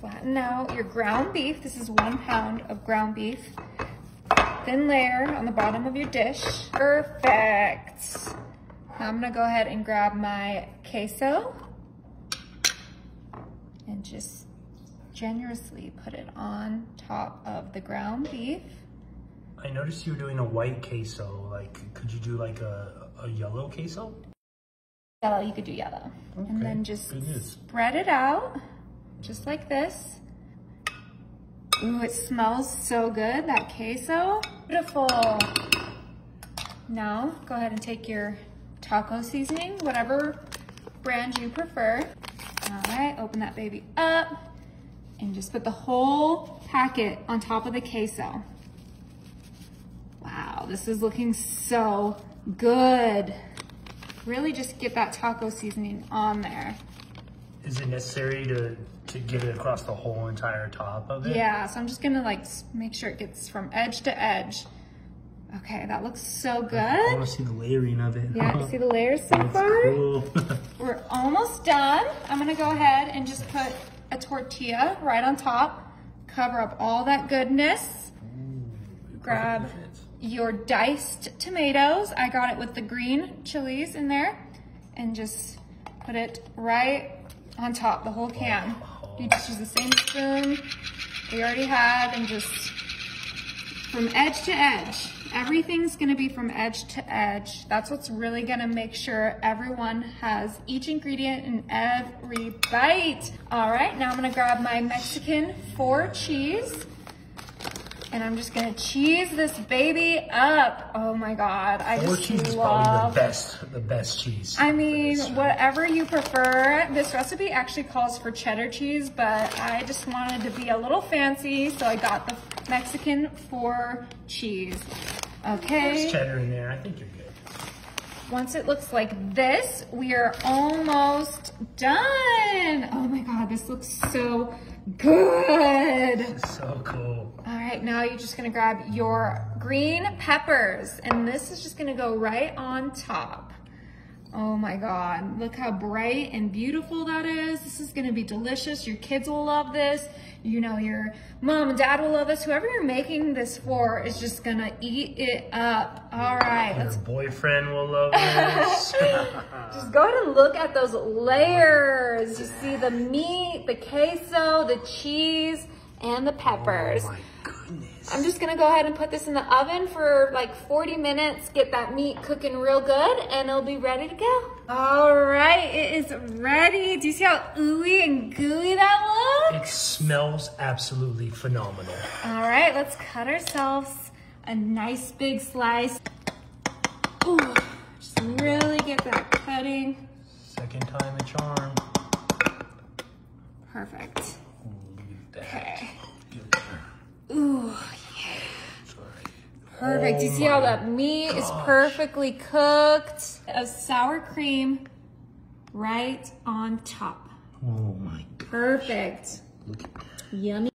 flatten out your ground beef. This is one pound of ground beef. Thin layer on the bottom of your dish. Perfect. Now I'm gonna go ahead and grab my queso and just generously put it on top of the ground beef. I noticed you were doing a white queso. Like, could you do like a, a yellow queso? Yellow, you could do yellow. Okay. And then just spread it out, just like this. Ooh, it smells so good, that queso. Beautiful. Now, go ahead and take your taco seasoning, whatever brand you prefer. All right, open that baby up and just put the whole packet on top of the queso. Wow, this is looking so good. Really just get that taco seasoning on there. Is it necessary to, to get it across the whole entire top of it? Yeah, so I'm just gonna like make sure it gets from edge to edge. Okay, that looks so good. I to see the layering of it. Yeah, you see the layers so That's far? cool. We're almost done. I'm gonna go ahead and just put a tortilla right on top, cover up all that goodness. Grab your diced tomatoes. I got it with the green chilies in there and just put it right on top, the whole can. You just use the same spoon we already have and just from edge to edge. Everything's gonna be from edge to edge. That's what's really gonna make sure everyone has each ingredient in every bite. All right, now I'm gonna grab my Mexican four cheese and I'm just gonna cheese this baby up. Oh my God, I Four just cheese is probably the best, the best cheese. I mean, whatever you prefer. This recipe actually calls for cheddar cheese, but I just wanted to be a little fancy, so I got the Mexican four cheese. Okay. There's cheddar in there. I think you're good. Once it looks like this, we are almost done. Oh my God, this looks so good. So cool. All right, now you're just gonna grab your green peppers and this is just gonna go right on top. Oh my God, look how bright and beautiful that is. This is gonna be delicious. Your kids will love this. You know, your mom and dad will love this. Whoever you're making this for is just gonna eat it up. All right, Your let's boyfriend will love this. just go ahead and look at those layers. You see the meat, the queso, the cheese, and the peppers. Oh goodness. I'm just gonna go ahead and put this in the oven for like 40 minutes, get that meat cooking real good, and it'll be ready to go. All right, it is ready. Do you see how ooey and gooey that looks? It smells absolutely phenomenal. All right, let's cut ourselves a nice big slice. Ooh, just really get that cutting. Second time a charm. Perfect. Look at that. Okay. Good. Ooh, Sorry. Perfect. you Oh see how that meat is oh perfectly cooked? A sour cream right on top. Oh my god. Perfect. Look at that. Yummy.